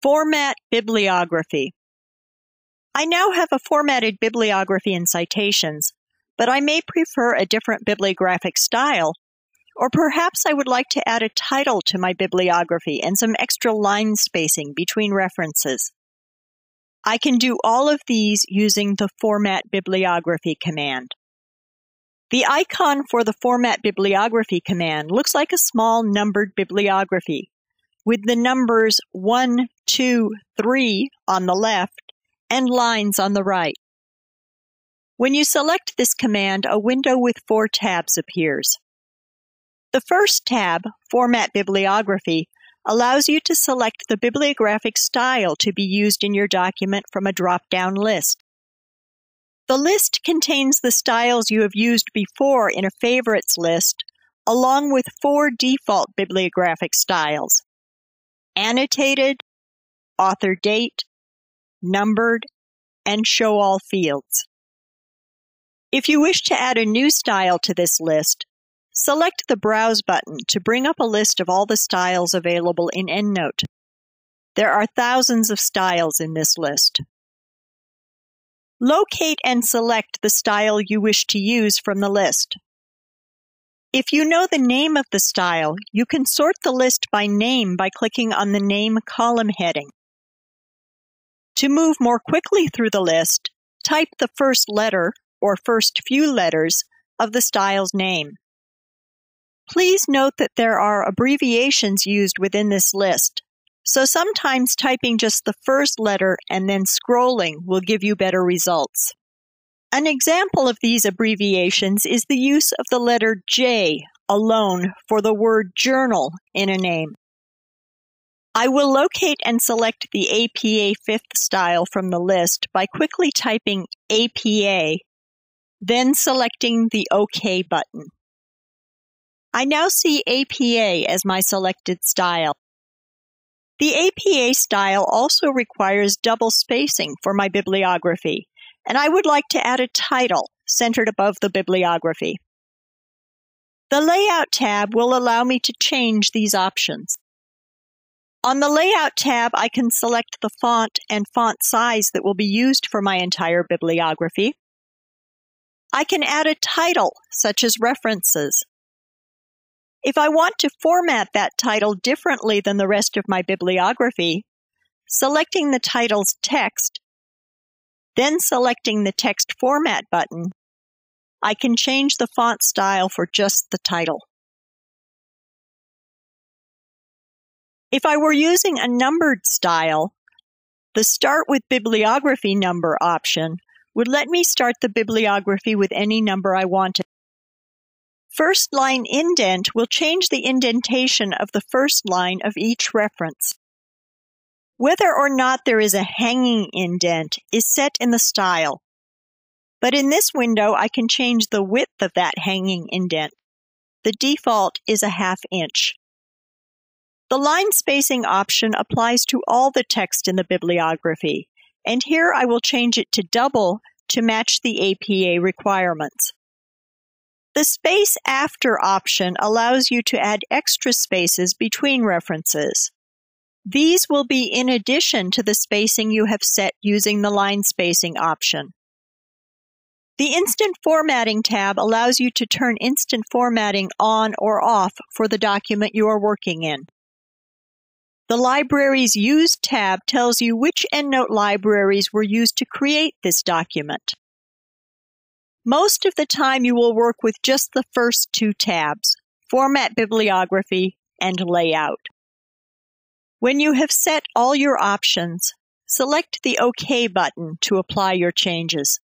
Format Bibliography I now have a formatted bibliography and citations, but I may prefer a different bibliographic style, or perhaps I would like to add a title to my bibliography and some extra line spacing between references. I can do all of these using the Format Bibliography command. The icon for the Format Bibliography command looks like a small numbered bibliography with the numbers 1, 2, 3 on the left and lines on the right. When you select this command, a window with four tabs appears. The first tab, Format Bibliography, allows you to select the bibliographic style to be used in your document from a drop-down list. The list contains the styles you have used before in a favorites list, along with four default bibliographic styles annotated, author date, numbered, and show all fields. If you wish to add a new style to this list, select the Browse button to bring up a list of all the styles available in EndNote. There are thousands of styles in this list. Locate and select the style you wish to use from the list. If you know the name of the style, you can sort the list by name by clicking on the Name column heading. To move more quickly through the list, type the first letter, or first few letters, of the style's name. Please note that there are abbreviations used within this list, so sometimes typing just the first letter and then scrolling will give you better results. An example of these abbreviations is the use of the letter J alone for the word journal in a name. I will locate and select the APA fifth style from the list by quickly typing APA, then selecting the OK button. I now see APA as my selected style. The APA style also requires double spacing for my bibliography, and I would like to add a title centered above the bibliography. The Layout tab will allow me to change these options. On the Layout tab, I can select the font and font size that will be used for my entire bibliography. I can add a title, such as references. If I want to format that title differently than the rest of my bibliography, selecting the title's text then selecting the Text Format button, I can change the font style for just the title. If I were using a numbered style, the Start with Bibliography Number option would let me start the bibliography with any number I wanted. First line indent will change the indentation of the first line of each reference. Whether or not there is a hanging indent is set in the style. But in this window, I can change the width of that hanging indent. The default is a half inch. The line spacing option applies to all the text in the bibliography, and here I will change it to double to match the APA requirements. The Space After option allows you to add extra spaces between references. These will be in addition to the spacing you have set using the line spacing option. The Instant Formatting tab allows you to turn instant formatting on or off for the document you are working in. The Libraries Used tab tells you which EndNote libraries were used to create this document. Most of the time you will work with just the first two tabs, Format Bibliography and Layout. When you have set all your options, select the OK button to apply your changes.